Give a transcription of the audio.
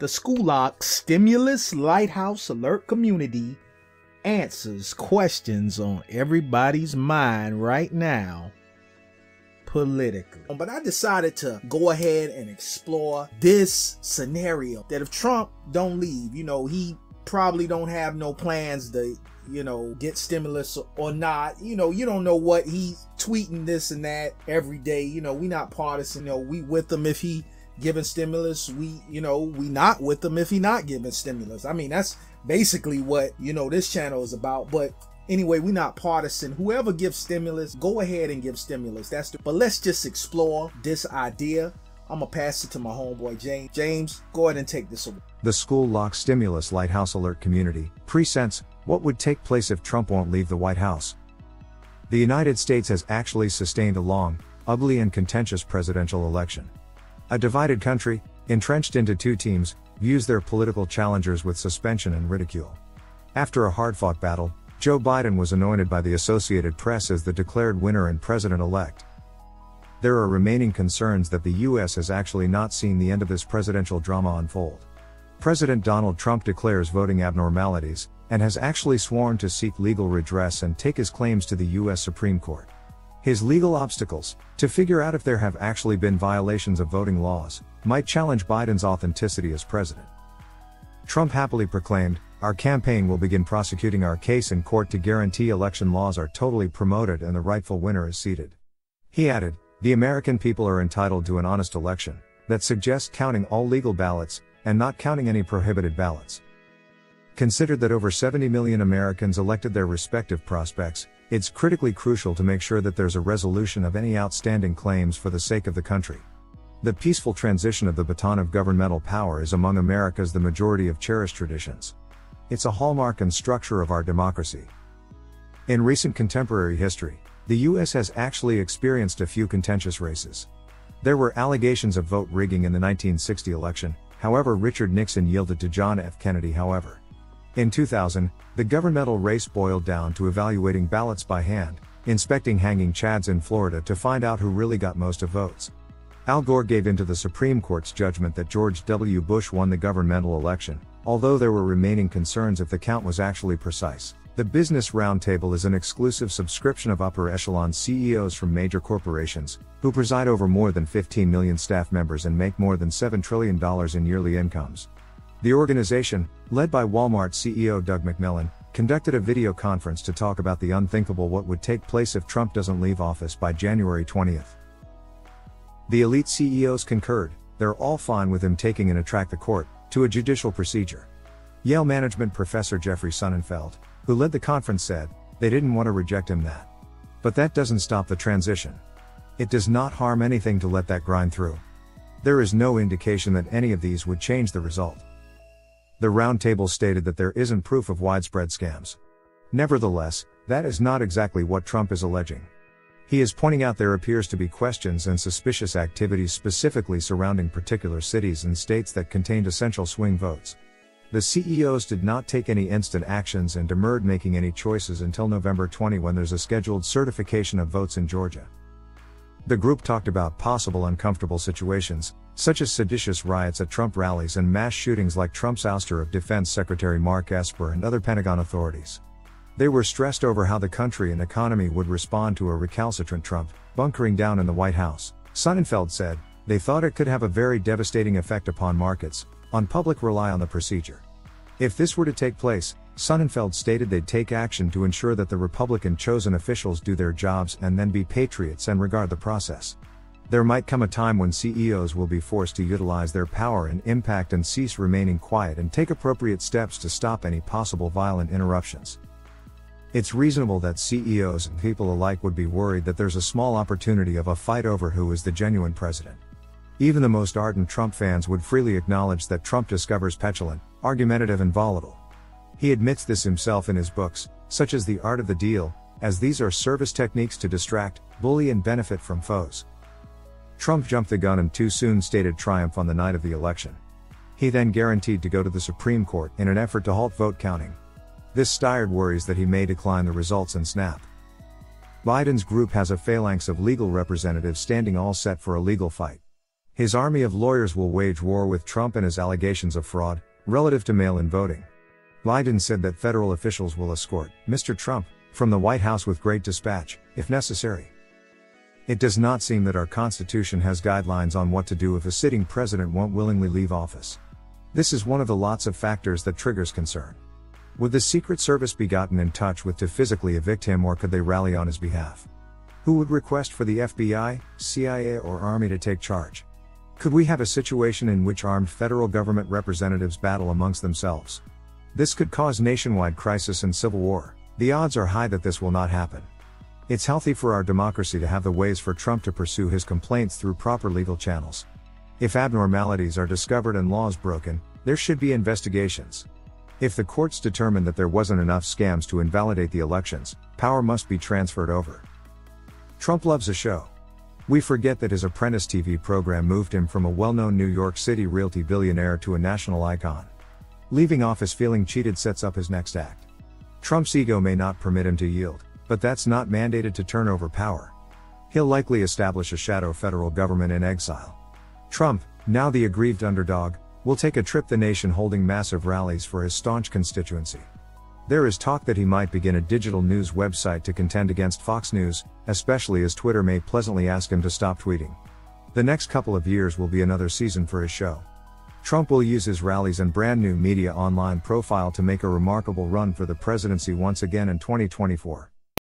The SCULAC Stimulus Lighthouse Alert community answers questions on everybody's mind right now politically. But I decided to go ahead and explore this scenario that if Trump don't leave, you know, he probably don't have no plans to you know, get stimulus or not. You know, you don't know what he's tweeting this and that every day. You know, we not partisan. You know, we with him if he giving stimulus. We, you know, we not with them if he not giving stimulus. I mean, that's basically what, you know, this channel is about. But anyway, we not partisan. Whoever gives stimulus, go ahead and give stimulus. That's the, but let's just explore this idea. I'm gonna pass it to my homeboy James. James, go ahead and take this away. The SCULAC stimulus lighthouse alert community presents what would take place if Trump won't leave the White House. The United States has actually sustained a long, ugly and contentious presidential election. A divided country, entrenched into two teams, views their political challengers with suspension and ridicule. After a hard fought battle, Joe Biden was anointed by the Associated Press as the declared winner and president elect. There are remaining concerns that the US has actually not seen the end of this presidential drama unfold. President Donald Trump declares voting abnormalities, and has actually sworn to seek legal redress and take his claims to the US Supreme Court. His legal obstacles, to figure out if there have actually been violations of voting laws, might challenge Biden's authenticity as president. Trump happily proclaimed, Our campaign will begin prosecuting our case in court to guarantee election laws are totally promoted and the rightful winner is seated. He added, The American people are entitled to an honest election, that suggests counting all legal ballots, and not counting any prohibited ballots. Considered that over 70 million Americans elected their respective prospects, it's critically crucial to make sure that there's a resolution of any outstanding claims for the sake of the country. The peaceful transition of the baton of governmental power is among America's the majority of cherished traditions. It's a hallmark and structure of our democracy. In recent contemporary history, the US has actually experienced a few contentious races. There were allegations of vote rigging in the 1960 election, however, Richard Nixon yielded to John F. Kennedy, however. In 2000, the governmental race boiled down to evaluating ballots by hand, inspecting hanging chads in Florida to find out who really got most of votes. Al Gore gave in to the Supreme Court's judgment that George W. Bush won the governmental election, although there were remaining concerns if the count was actually precise. The Business Roundtable is an exclusive subscription of upper echelon CEOs from major corporations, who preside over more than 15 million staff members and make more than $7 trillion in yearly incomes. The organization, led by Walmart CEO Doug McMillon, conducted a video conference to talk about the unthinkable what would take place if Trump doesn't leave office by January 20th. The elite CEOs concurred, they're all fine with him taking an attract the court to a judicial procedure. Yale management professor Jeffrey Sonnenfeld, who led the conference said, they didn't want to reject him that. But that doesn't stop the transition. It does not harm anything to let that grind through. There is no indication that any of these would change the result. The roundtable stated that there isn't proof of widespread scams. Nevertheless, that is not exactly what Trump is alleging. He is pointing out there appears to be questions and suspicious activities specifically surrounding particular cities and states that contained essential swing votes. The CEOs did not take any instant actions and demurred making any choices until November 20 when there's a scheduled certification of votes in Georgia. The group talked about possible uncomfortable situations, such as seditious riots at Trump rallies and mass shootings like Trump's ouster of Defense Secretary Mark Esper and other Pentagon authorities. They were stressed over how the country and economy would respond to a recalcitrant Trump, bunkering down in the White House. Sonnenfeld said, they thought it could have a very devastating effect upon markets, on public rely on the procedure. If this were to take place, Sonnenfeld stated they'd take action to ensure that the Republican chosen officials do their jobs and then be patriots and regard the process. There might come a time when CEOs will be forced to utilize their power and impact and cease remaining quiet and take appropriate steps to stop any possible violent interruptions. It's reasonable that CEOs and people alike would be worried that there's a small opportunity of a fight over who is the genuine president. Even the most ardent Trump fans would freely acknowledge that Trump discovers petulant, argumentative, and volatile. He admits this himself in his books, such as The Art of the Deal, as these are service techniques to distract, bully, and benefit from foes. Trump jumped the gun and too soon stated triumph on the night of the election. He then guaranteed to go to the Supreme Court in an effort to halt vote counting. This stirred worries that he may decline the results and snap. Biden's group has a phalanx of legal representatives standing all set for a legal fight. His army of lawyers will wage war with Trump and his allegations of fraud, relative to mail in voting. Biden said that federal officials will escort Mr. Trump from the White House with great dispatch, if necessary. It does not seem that our Constitution has guidelines on what to do if a sitting president won't willingly leave office. This is one of the lots of factors that triggers concern. Would the Secret Service be gotten in touch with to physically evict him or could they rally on his behalf? Who would request for the FBI, CIA, or Army to take charge? Could we have a situation in which armed federal government representatives battle amongst themselves? This could cause nationwide crisis and civil war. The odds are high that this will not happen. It's healthy for our democracy to have the ways for Trump to pursue his complaints through proper legal channels. If abnormalities are discovered and laws broken, there should be investigations. If the courts determine that there wasn't enough scams to invalidate the elections, power must be transferred over. Trump loves a show. We forget that his Apprentice TV program moved him from a well known New York City realty billionaire to a national icon. Leaving office feeling cheated sets up his next act. Trump's ego may not permit him to yield, but that's not mandated to turn over power. He'll likely establish a shadow federal government in exile. Trump, now the aggrieved underdog, will take a trip the nation holding massive rallies for his staunch constituency. There is talk that he might begin a digital news website to contend against Fox News, especially as Twitter may pleasantly ask him to stop tweeting. The next couple of years will be another season for his show. Trump will use his rallies and brand new media online profile to make a remarkable run for the presidency once again in 2024.